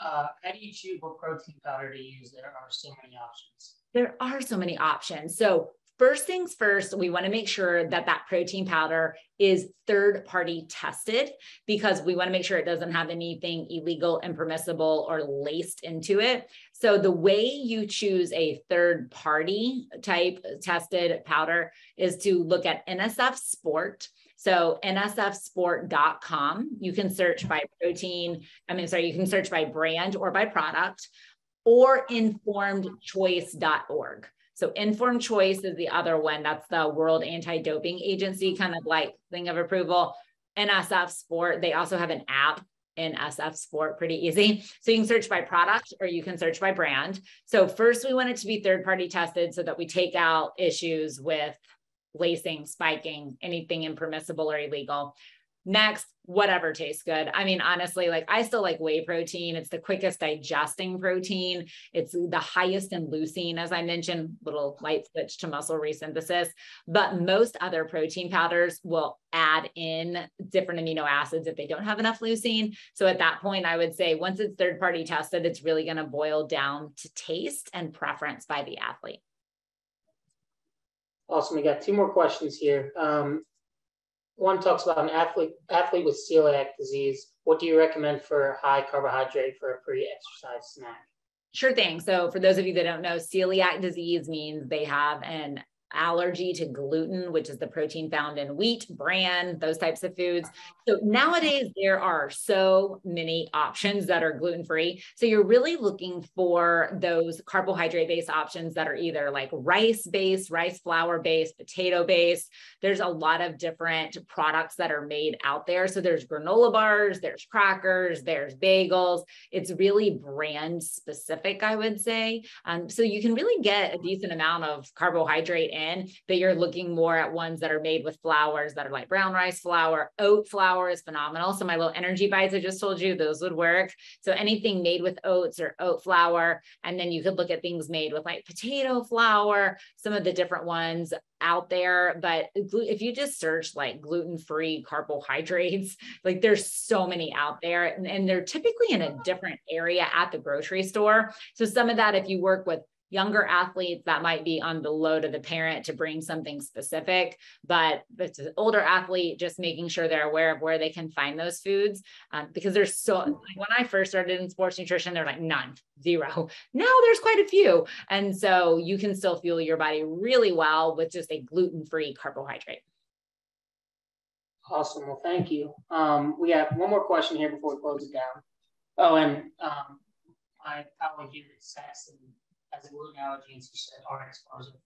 [SPEAKER 2] Uh, how do you choose what protein powder to use? There are so many options.
[SPEAKER 1] There are so many options. So First things first, we want to make sure that that protein powder is third party tested because we want to make sure it doesn't have anything illegal, impermissible, or laced into it. So, the way you choose a third party type tested powder is to look at NSF Sport. So nsfsport.com, you can search by protein, I mean, sorry, you can search by brand or by product or informedchoice.org. So informed choice is the other one. That's the World Anti-Doping Agency kind of like thing of approval. NSF Sport, they also have an app NSF Sport, pretty easy. So you can search by product or you can search by brand. So first we want it to be third party tested so that we take out issues with lacing, spiking, anything impermissible or illegal. Next, whatever tastes good. I mean, honestly, like I still like whey protein. It's the quickest digesting protein. It's the highest in leucine, as I mentioned, little light switch to muscle resynthesis. But most other protein powders will add in different amino acids if they don't have enough leucine. So at that point, I would say once it's third party tested, it's really going to boil down to taste and preference by the athlete.
[SPEAKER 2] Awesome. We got two more questions here. Um, one talks about an athlete athlete with celiac disease. What do you recommend for high carbohydrate for a pre-exercise snack?
[SPEAKER 1] Sure thing. So, for those of you that don't know, celiac disease means they have an allergy to gluten, which is the protein found in wheat, bran, those types of foods. So nowadays, there are so many options that are gluten free. So you're really looking for those carbohydrate based options that are either like rice based, rice flour based, potato based. There's a lot of different products that are made out there. So there's granola bars, there's crackers, there's bagels. It's really brand specific, I would say. Um, so you can really get a decent amount of carbohydrate in, but you're looking more at ones that are made with flours that are like brown rice flour, oat flour is phenomenal. So my little energy bites I just told you, those would work. So anything made with oats or oat flour, and then you could look at things made with like potato flour, some of the different ones out there. But if you just search like gluten free carbohydrates, like there's so many out there, and, and they're typically in a different area at the grocery store. So some of that, if you work with younger athletes that might be on the load of the parent to bring something specific but it's an older athlete just making sure they're aware of where they can find those foods um, because there's so like when i first started in sports nutrition they're like none zero. Now there's quite a few. And so you can still fuel your body really well with just a gluten-free carbohydrate.
[SPEAKER 2] Awesome. Well thank you. Um, we have one more question here before we close it down. Oh and um, my colleague here Saxon as a gluten allergy, and she said RX bars are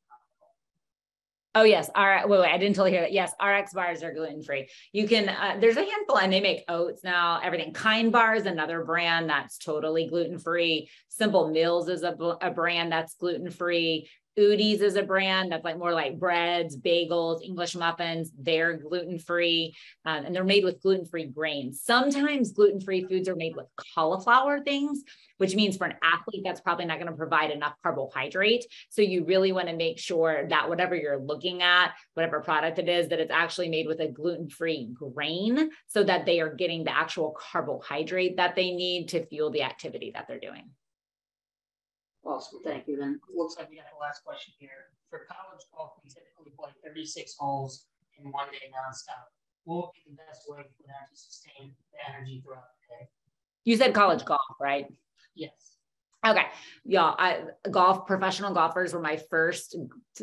[SPEAKER 1] Oh yes, RX. Wait, wait, I didn't totally hear that. Yes, RX bars are gluten free. You can. Uh, there's a handful, and they make oats now. Everything. Kind Bars, another brand that's totally gluten free. Simple Mills is a, a brand that's gluten free. Udi's is a brand that's like more like breads, bagels, English muffins. They're gluten free um, and they're made with gluten free grains. Sometimes gluten free foods are made with cauliflower things, which means for an athlete, that's probably not going to provide enough carbohydrate. So you really want to make sure that whatever you're looking at, whatever product it is, that it's actually made with a gluten free grain so that they are getting the actual carbohydrate that they need to fuel the activity that they're doing.
[SPEAKER 2] Awesome, thank you. Then looks like we got the last question here. For college golf, we typically play 36 holes in one day nonstop. What would be the best way for them to sustain the energy throughout the day?
[SPEAKER 1] You said college golf, right?
[SPEAKER 2] Yes.
[SPEAKER 1] Okay. Yeah. I golf professional golfers were my first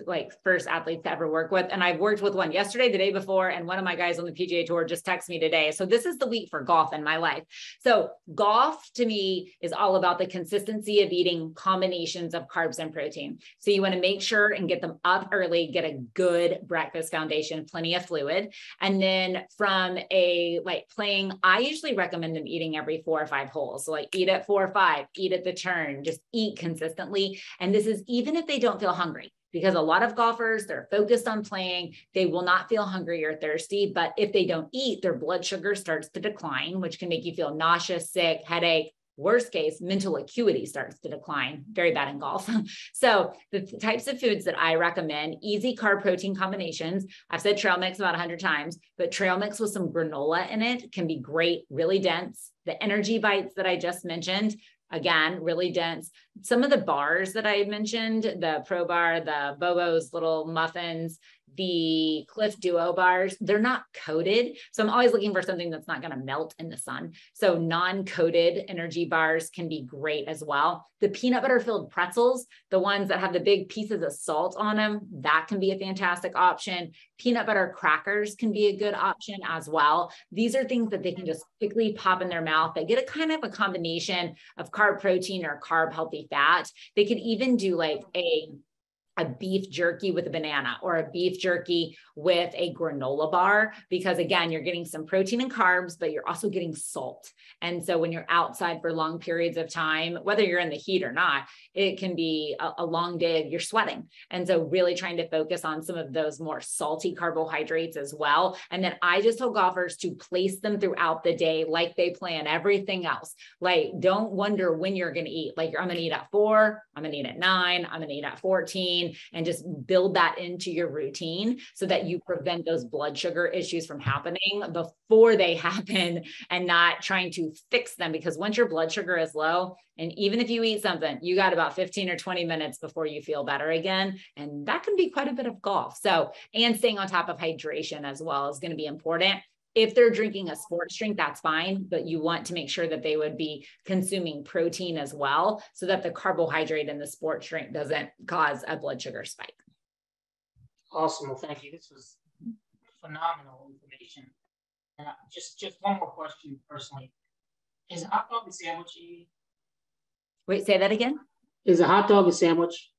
[SPEAKER 1] like first athletes to ever work with. And I've worked with one yesterday, the day before, and one of my guys on the PGA tour just texted me today. So this is the week for golf in my life. So golf to me is all about the consistency of eating combinations of carbs and protein. So you want to make sure and get them up early, get a good breakfast foundation, plenty of fluid. And then from a like playing, I usually recommend them eating every four or five holes. So like eat at four or five, eat at the turn, just eat consistently. And this is even if they don't feel hungry because a lot of golfers they're focused on playing they will not feel hungry or thirsty but if they don't eat their blood sugar starts to decline which can make you feel nauseous sick headache Worst case, mental acuity starts to decline. Very bad in golf. so, the types of foods that I recommend easy carb protein combinations. I've said trail mix about 100 times, but trail mix with some granola in it can be great, really dense. The energy bites that I just mentioned, again, really dense. Some of the bars that I mentioned, the Pro Bar, the Bobo's little muffins, the Clif Duo bars, they're not coated. So I'm always looking for something that's not going to melt in the sun. So non coated energy bars can be great as well. The peanut butter filled pretzels, the ones that have the big pieces of salt on them, that can be a fantastic option. Peanut butter crackers can be a good option as well. These are things that they can just quickly pop in their mouth. They get a kind of a combination of carb protein or carb healthy fat. They could even do like a a beef jerky with a banana or a beef jerky with a granola bar because again you're getting some protein and carbs but you're also getting salt. And so when you're outside for long periods of time whether you're in the heat or not it can be a, a long day of you're sweating. And so really trying to focus on some of those more salty carbohydrates as well. And then i just tell golfers to place them throughout the day like they plan everything else. Like don't wonder when you're going to eat. Like i'm going to eat at four i'm going to eat at nine i'm going to eat at 14 and just build that into your routine so that you prevent those blood sugar issues from happening before they happen and not trying to fix them. Because once your blood sugar is low, and even if you eat something, you got about 15 or 20 minutes before you feel better again. And that can be quite a bit of golf. So, and staying on top of hydration as well is going to be important if they're drinking a sports drink, that's fine, but you want to make sure that they would be consuming protein as well so that the carbohydrate in the sports drink doesn't cause a blood sugar spike.
[SPEAKER 2] Awesome. Well, thank you. This was phenomenal information. Uh, just, just one more question personally. Is a hot dog a sandwich?
[SPEAKER 1] Wait, say that again.
[SPEAKER 2] Is a hot dog a sandwich?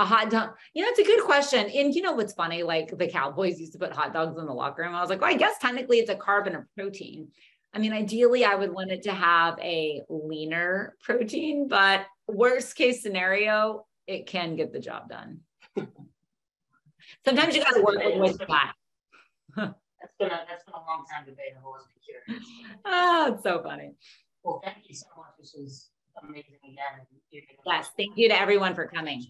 [SPEAKER 1] A hot dog. You know it's a good question. And you know what's funny? Like the cowboys used to put hot dogs in the locker room. I was like well i guess technically it's a carb and a protein. I mean ideally i would want it to have a leaner protein but worst case scenario it can get the job done. Sometimes you got to work with
[SPEAKER 2] that. that's been a that's been a long time debate i've always been curious
[SPEAKER 1] oh it's so funny.
[SPEAKER 2] Well thank you so much. This was amazing again.
[SPEAKER 1] Yes thank you to everyone for coming